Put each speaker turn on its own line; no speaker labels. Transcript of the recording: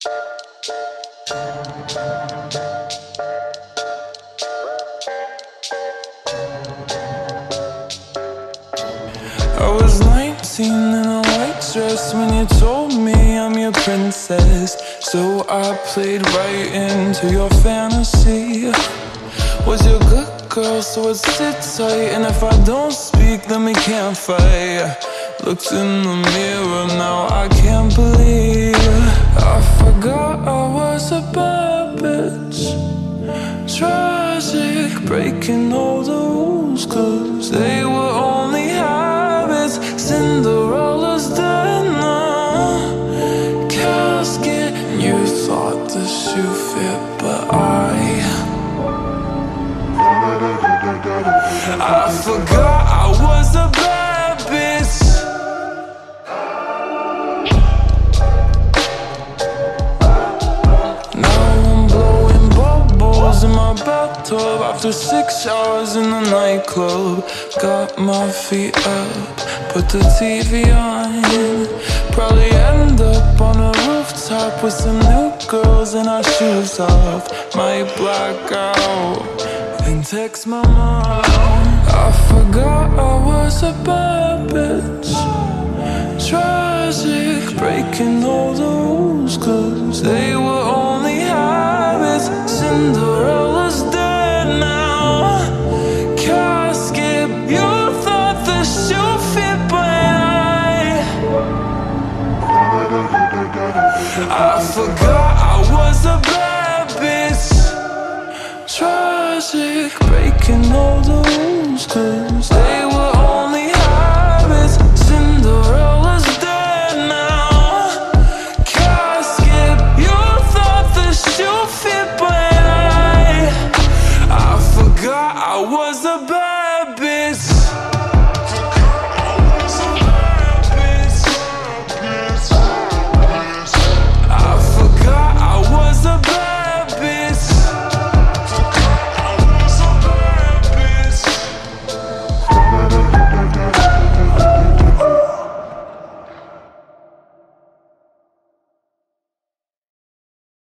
I was 19 in a white dress when you told me I'm your princess. So I played right into your fantasy. Was your good girl, so I'd sit tight. And if I don't speak, then we can't fight. Looked in the mirror, now I can't believe bad. Tragic, breaking all the rules, cause they were only habits. Cinderella's now. Casket, you thought the shoe fit, but I. I forgot I was a bad 12 after six hours in the nightclub. Got my feet up, put the TV on. Probably end up on a rooftop with some new girls and our shoes off. Might black out and text my mom. I forgot I was a bad bitch. Tragic, breaking all the rules, cause they were I forgot I was a bad bitch. Tragic, breaking all the rules, cause they